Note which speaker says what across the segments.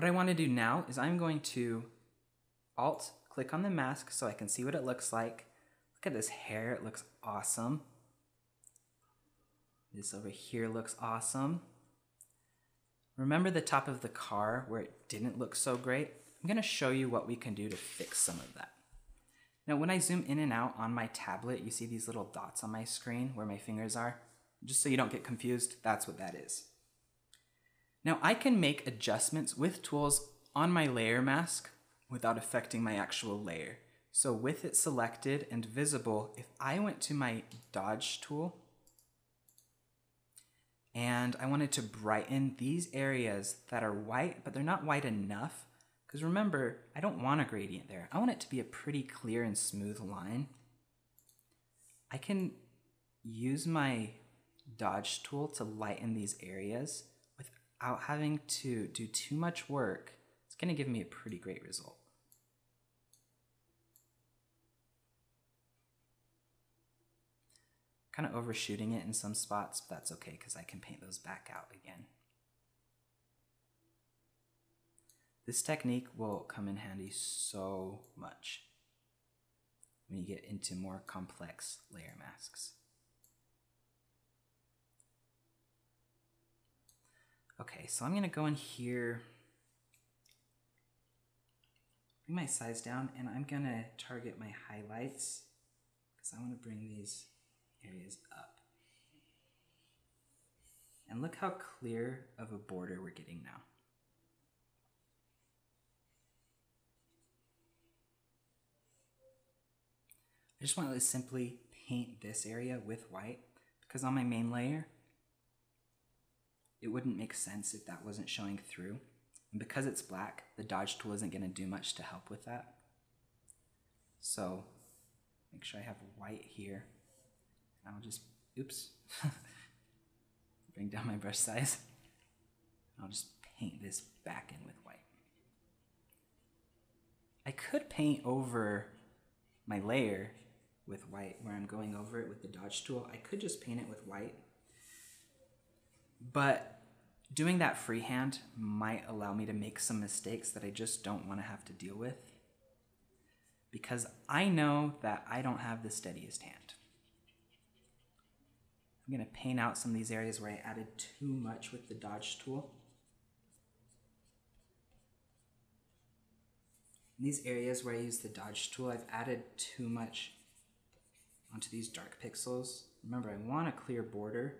Speaker 1: What I want to do now is I'm going to Alt click on the mask so I can see what it looks like. Look at this hair, it looks awesome. This over here looks awesome. Remember the top of the car where it didn't look so great? I'm gonna show you what we can do to fix some of that. Now when I zoom in and out on my tablet, you see these little dots on my screen where my fingers are. Just so you don't get confused, that's what that is. Now I can make adjustments with tools on my layer mask without affecting my actual layer. So with it selected and visible, if I went to my dodge tool and I wanted to brighten these areas that are white, but they're not white enough, because remember, I don't want a gradient there. I want it to be a pretty clear and smooth line. I can use my dodge tool to lighten these areas without having to do too much work. It's gonna give me a pretty great result. Kind of overshooting it in some spots, but that's okay because I can paint those back out again. This technique will come in handy so much when you get into more complex layer masks. Okay, so I'm gonna go in here, bring my size down, and I'm gonna target my highlights because I wanna bring these areas up. And look how clear of a border we're getting now. I just want to simply paint this area with white because on my main layer, it wouldn't make sense if that wasn't showing through. And because it's black, the dodge tool isn't going to do much to help with that. So make sure I have white here. I'll just, oops, bring down my brush size. I'll just paint this back in with white. I could paint over my layer with white where I'm going over it with the dodge tool. I could just paint it with white, but doing that freehand might allow me to make some mistakes that I just don't want to have to deal with because I know that I don't have the steadiest hand. I'm going to paint out some of these areas where I added too much with the dodge tool. In these areas where I use the dodge tool, I've added too much onto these dark pixels. Remember, I want a clear border.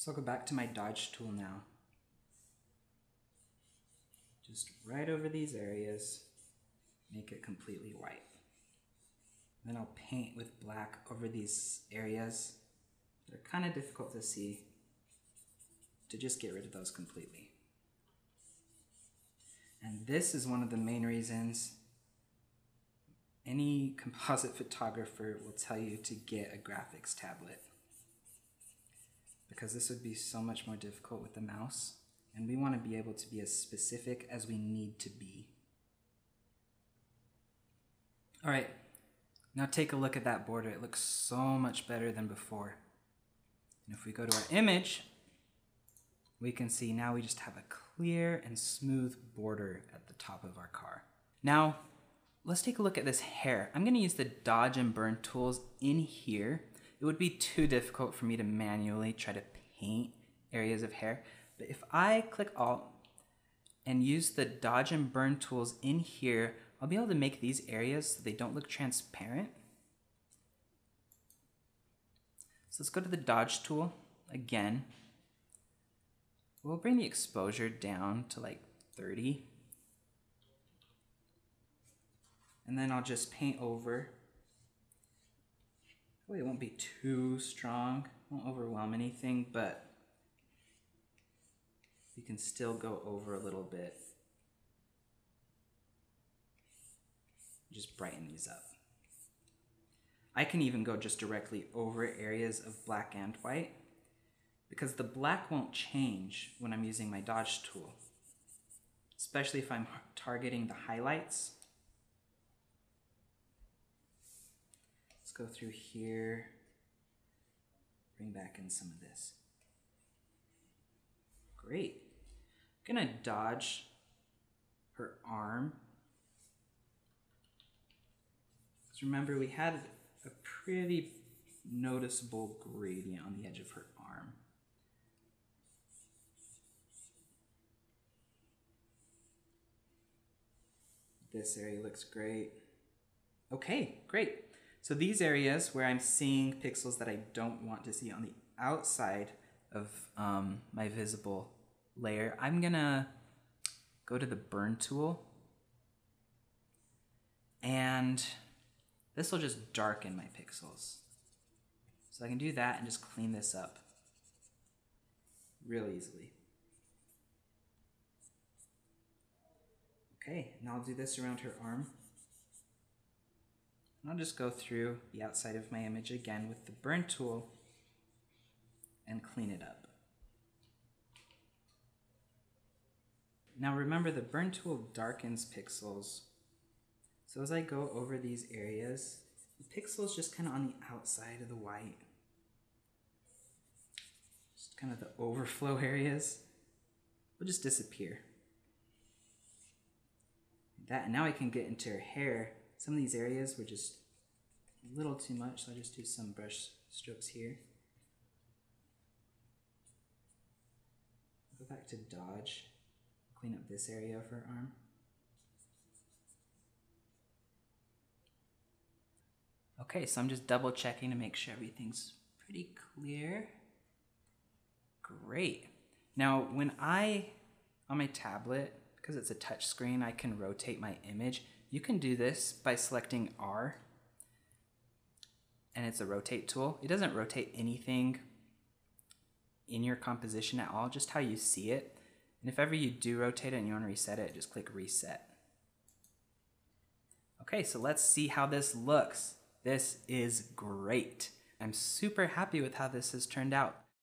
Speaker 1: So I'll go back to my dodge tool now. Just right over these areas, make it completely white. Then I'll paint with black over these areas They're kind of difficult to see to just get rid of those completely. And this is one of the main reasons any composite photographer will tell you to get a graphics tablet because this would be so much more difficult with the mouse and we want to be able to be as specific as we need to be. All right, now take a look at that border. It looks so much better than before. And if we go to our image, we can see now we just have a clear and smooth border at the top of our car. Now, let's take a look at this hair. I'm gonna use the dodge and burn tools in here. It would be too difficult for me to manually try to paint areas of hair. But if I click Alt and use the dodge and burn tools in here, I'll be able to make these areas so they don't look transparent. So let's go to the dodge tool again. We'll bring the exposure down to like 30. And then I'll just paint over. Hopefully it won't be too strong, won't overwhelm anything, but you can still go over a little bit. just brighten these up. I can even go just directly over areas of black and white because the black won't change when I'm using my dodge tool, especially if I'm targeting the highlights. Go through here, bring back in some of this. Great. gonna dodge her arm. Because remember, we had a pretty noticeable gradient on the edge of her arm. This area looks great. Okay, great. So these areas where I'm seeing pixels that I don't want to see on the outside of um, my visible layer, I'm gonna go to the burn tool and this will just darken my pixels. So I can do that and just clean this up real easily. Okay, now I'll do this around her arm. And I'll just go through the outside of my image again with the burn tool and clean it up. Now remember the burn tool darkens pixels. So as I go over these areas, the pixels just kind of on the outside of the white. Just kind of the overflow areas will just disappear. That, and now I can get into her hair. Some of these areas were just a little too much, so I'll just do some brush strokes here. Go back to dodge, clean up this area of her arm. Okay, so I'm just double checking to make sure everything's pretty clear. Great. Now, when I, on my tablet, because it's a touch screen, I can rotate my image. You can do this by selecting R, and it's a rotate tool. It doesn't rotate anything in your composition at all, just how you see it. And if ever you do rotate it and you want to reset it, just click reset. Okay, so let's see how this looks. This is great. I'm super happy with how this has turned out.